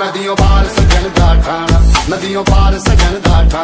ਨਦੀਆਂ ਪਾਰ ਸਜਣ ਦਾ ਠਾਣਾ ਨਦੀਆਂ ਪਾਰ ਸਜਣ ਦਾ ਠਾਣਾ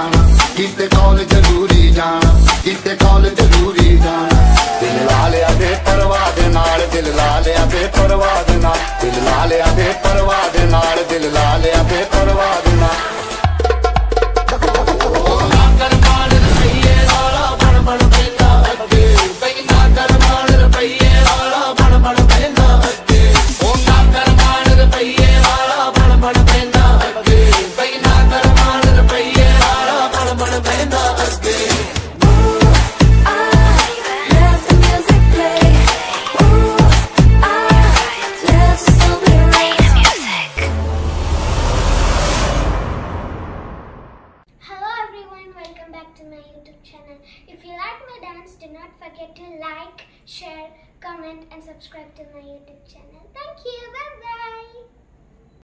YouTube channel. If you like my dance, do not forget to like, share, comment and subscribe to my YouTube channel. Thank you, bye bye.